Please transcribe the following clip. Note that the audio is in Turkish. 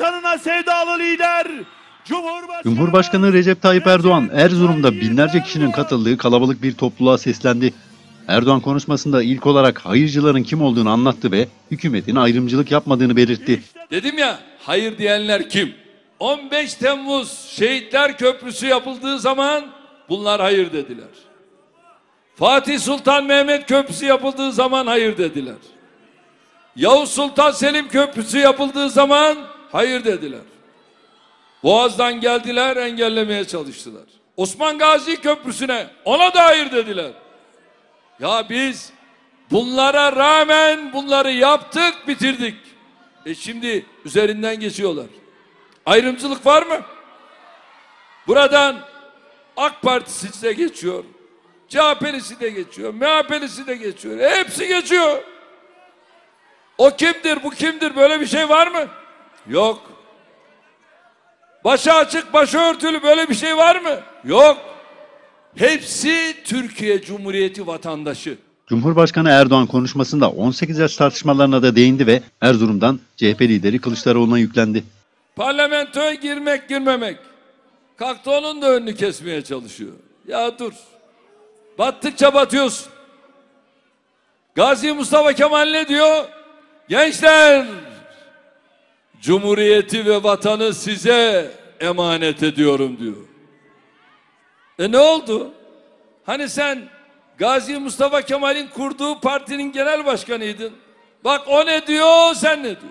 vatanına sevdalı lider Cumhurbaşkanı, Cumhurbaşkanı Recep Tayyip Erdoğan Erzurum'da binlerce kişinin katıldığı kalabalık bir topluluğa seslendi. Erdoğan konuşmasında ilk olarak hayırcıların kim olduğunu anlattı ve hükümetin ayrımcılık yapmadığını belirtti. Dedim ya hayır diyenler kim? 15 Temmuz Şehitler Köprüsü yapıldığı zaman bunlar hayır dediler. Fatih Sultan Mehmet Köprüsü yapıldığı zaman hayır dediler. Yavuz Sultan Selim Köprüsü yapıldığı zaman hayır dediler. Boğaz'dan geldiler engellemeye çalıştılar. Osman Gazi Köprüsü'ne ona da hayır dediler. Ya biz bunlara rağmen bunları yaptık bitirdik. E şimdi üzerinden geçiyorlar. Ayrımcılık var mı? Buradan AK Partisi de geçiyor. CHP'lisi de geçiyor. MHP'lisi de geçiyor. Hepsi geçiyor. O kimdir bu kimdir böyle bir şey var mı? Yok. Başı açık başı örtülü böyle bir şey var mı? Yok. Hepsi Türkiye Cumhuriyeti vatandaşı. Cumhurbaşkanı Erdoğan konuşmasında 18 yaş tartışmalarına da değindi ve Erzurum'dan CHP lideri Kılıçdaroğlu'na yüklendi. Parlamentoya girmek girmemek. Kalktı onun da önünü kesmeye çalışıyor. Ya dur. Battıkça batıyorsun. Gazi Mustafa Kemal ne diyor? Gençler Cumhuriyeti ve vatanı size emanet ediyorum diyor. E ne oldu? Hani sen Gazi Mustafa Kemal'in kurduğu partinin genel başkanıydın. Bak o ne diyor sen ne diyorsun?